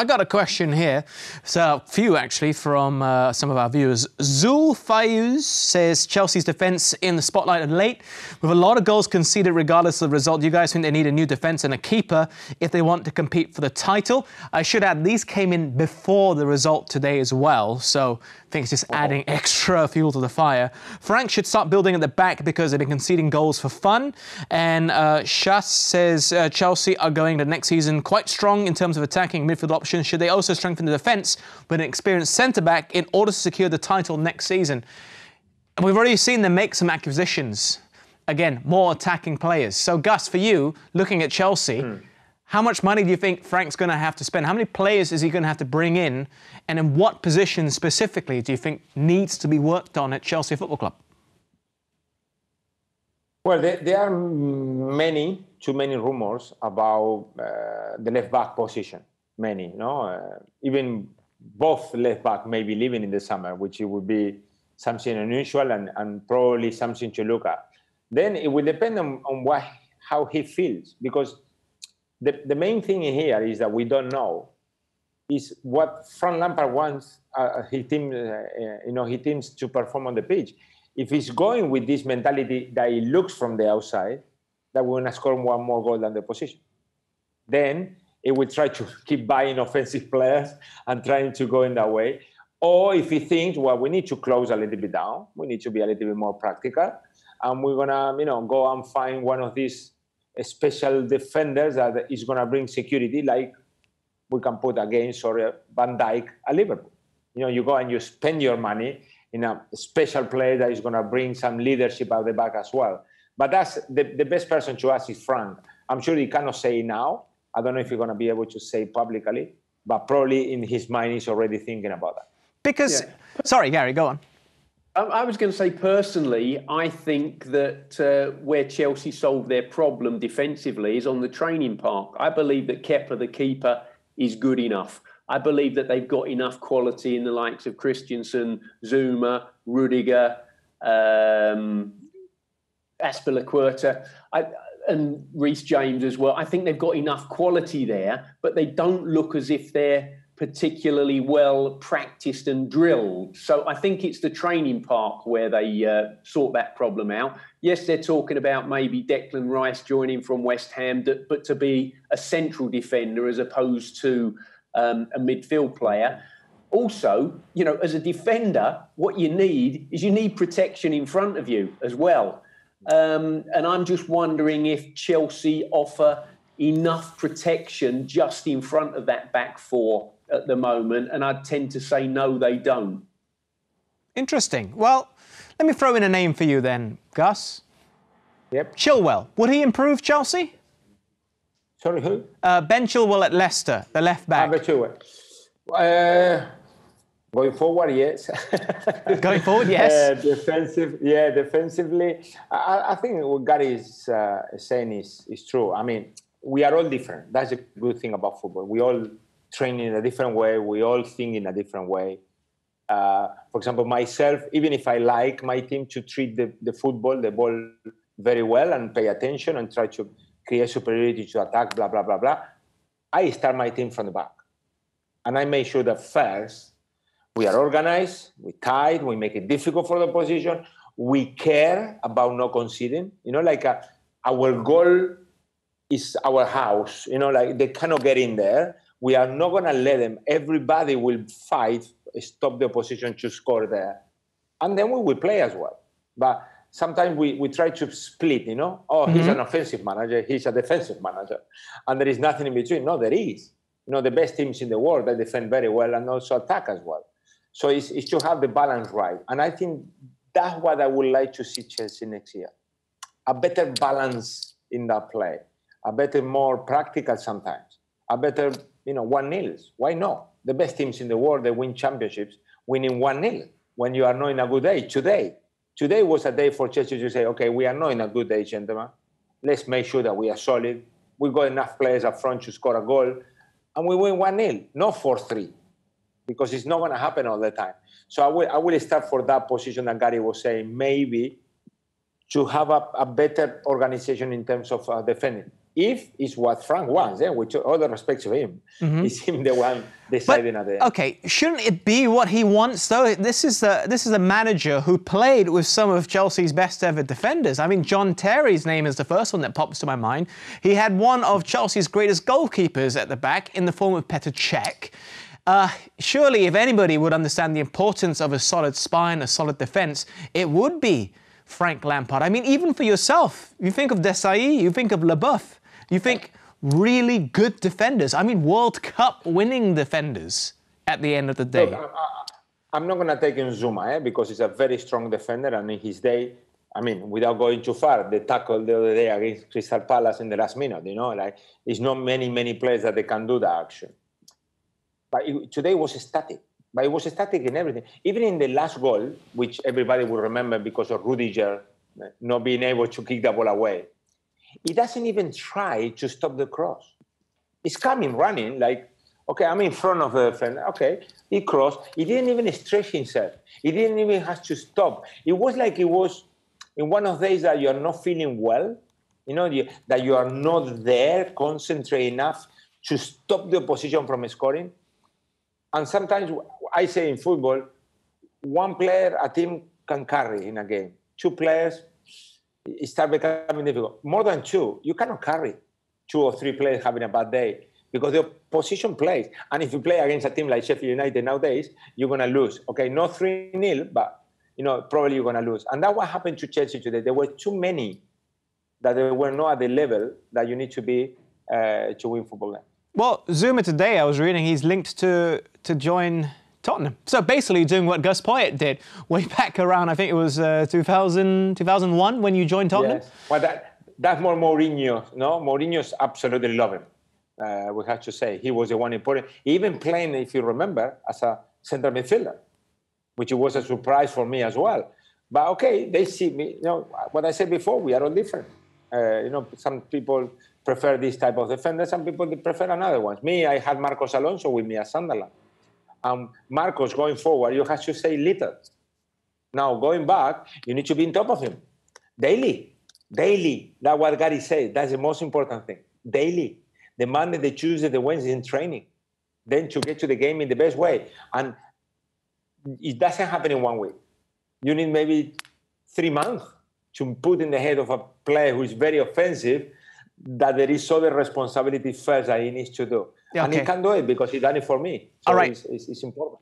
I got a question here. So, a few actually from uh, some of our viewers. Zul Fayuz says Chelsea's defence in the spotlight of late, with a lot of goals conceded regardless of the result. Do you guys think they need a new defence and a keeper if they want to compete for the title? I should add, these came in before the result today as well. So, I think it's just adding extra fuel to the fire. Frank should start building at the back because they've been conceding goals for fun. And uh, Shas says uh, Chelsea are going to next season quite strong in terms of attacking midfield options. Should they also strengthen the defence with an experienced centre back in order to secure the title next season? And we've already seen them make some acquisitions. Again, more attacking players. So, Gus, for you, looking at Chelsea, hmm. how much money do you think Frank's going to have to spend? How many players is he going to have to bring in? And in what position specifically do you think needs to be worked on at Chelsea Football Club? Well, there, there are many, too many rumors about uh, the left back position many. No, uh, even both left back may be leaving in the summer, which it would be something unusual and, and probably something to look at. Then it will depend on, on what how he feels because the, the main thing here is that we don't know is what Frank Lampard wants uh, his team, uh, uh, you know, his teams to perform on the pitch. If he's going with this mentality that he looks from the outside, that we're gonna score one more goal than the position, then it will try to keep buying offensive players and trying to go in that way. Or if he thinks, well, we need to close a little bit down, we need to be a little bit more practical, and we're gonna, you know, go and find one of these special defenders that is gonna bring security, like we can put against or uh, Van Dijk at Liverpool. You know, you go and you spend your money in a special player that is gonna bring some leadership at the back as well. But that's the, the best person to ask is Frank. I'm sure he cannot say now, I don't know if you're going to be able to say publicly, but probably in his mind he's already thinking about that. Because, yeah. sorry, Gary, go on. I was going to say personally, I think that uh, where Chelsea solved their problem defensively is on the training park. I believe that Kepa, the keeper, is good enough. I believe that they've got enough quality in the likes of Christensen, Zouma, Rudiger, um, Azpilicueta. I, and Reece James as well. I think they've got enough quality there, but they don't look as if they're particularly well practiced and drilled. So I think it's the training park where they uh, sort that problem out. Yes, they're talking about maybe Declan Rice joining from West Ham, but to be a central defender as opposed to um, a midfield player. Also, you know, as a defender, what you need is you need protection in front of you as well. Um, and I'm just wondering if Chelsea offer enough protection just in front of that back four at the moment. And I'd tend to say no, they don't. Interesting. Well, let me throw in a name for you then, Gus. Yep. Chilwell. Would he improve Chelsea? Sorry, who? Uh, ben Chilwell at Leicester, the left back. Ah, Chilwell. Uh, Going forward, yes. Going forward, yes. Uh, defensive, yeah, defensively, I, I think what Gary is uh, saying is is true. I mean, we are all different. That's a good thing about football. We all train in a different way. We all think in a different way. Uh, for example, myself, even if I like my team to treat the, the football, the ball very well and pay attention and try to create superiority to attack, blah, blah, blah, blah, I start my team from the back. And I make sure that first we are organized, we tight, we make it difficult for the opposition. We care about not conceding. You know, like a, uh, our goal is our house. You know, like they cannot get in there. We are not going to let them. Everybody will fight, stop the opposition to score there. And then we will play as well. But sometimes we, we try to split, you know. Oh, mm-hmm. he's an offensive manager, he's a defensive manager. And there is nothing in between. No, there is. You know, the best teams in the world, they defend very well and also attack as well. So it's, it's to have the balance right. And I think that's what I would like to see Chelsea next year. A better balance in that play, a better, more practical sometimes, a better, you know, one nils. Why not? The best teams in the world, they win championships, winning one nil when you are not in a good day. Today, today was a day for Chelsea to say, okay, we are not in a good day, gentlemen. Let's make sure that we are solid. We got enough players up front to score a goal, and we win one nil, not four three because it's not going to happen all the time. So I will, I will start for that position that Gary was saying, maybe to have a, a better organization in terms of uh, defending. if it's what Frank wants, yeah, with all the respect to him, mm-hmm. it's him the one deciding but, at the end. Okay, shouldn't it be what he wants though? This is the this is a manager who played with some of Chelsea's best ever defenders. I mean, John Terry's name is the first one that pops to my mind. He had one of Chelsea's greatest goalkeepers at the back in the form of Petr Cech. Uh, surely, if anybody would understand the importance of a solid spine, a solid defence, it would be Frank Lampard. I mean, even for yourself, you think of Desailly, you think of Leboeuf, you think really good defenders. I mean, World Cup winning defenders at the end of the day. Look, I, am not going to take in Zouma eh, because he's a very strong defender, and in his day, I mean, without going too far, the tackle the other day against Crystal Palace in the last minute, you know, like it's not many, many players that they can do that action. But it, today was static. But it was static in everything. Even in the last goal, which everybody will remember because of Rudiger eh, not being able to kick the ball away, he doesn't even try to stop the cross. He's coming running like, okay, I'm in front of the defender. Okay, he crossed. He didn't even stretch himself. He didn't even have to stop. It was like it was in one of those that you're not feeling well, you know, that you are not there, concentrate enough to stop the opposition from scoring. And sometimes I say in football, one player a team can carry in a game. Two players, it start becoming difficult. More than two, you cannot carry two or three players having a bad day because the opposition plays. And if you play against a team like Sheffield United nowadays, you're going to lose. Okay, not 3 0, but you know, probably you're going to lose. And that's what happened to Chelsea today. There were too many that they were not at the level that you need to be uh, to win football games. Well, Zouma today, I was reading, he's linked to, to join Tottenham. So basically doing what Gus Poyet did way back around, I think it was uh, 2000, 2001 when you joined Tottenham. Yes. Well, that, that's more Mourinho, no? Mourinho's absolutely love him, uh, we have to say. He was the one important. Even playing, if you remember, as a central midfielder, which was a surprise for me as well. But okay, they see me, you know, what I said before, we are all different. Uh, you know, some people prefer this type of defender. Some people prefer another ones. Me, I had Marcos Alonso with me at Sunderland. Um, Marcos, going forward, you have to say little. Now, going back, you need to be on top of him daily. Daily. That's what Gary said. That's the most important thing. Daily. The Monday, the Tuesday, the Wednesday in training. Then to get to the game in the best way. And it doesn't happen in one week. You need maybe three months to put in the head of a player who is very offensive that there is other responsibility first that he needs to do. Yeah, and he can do it because he done it for me. So All right. It's, it's, it's important.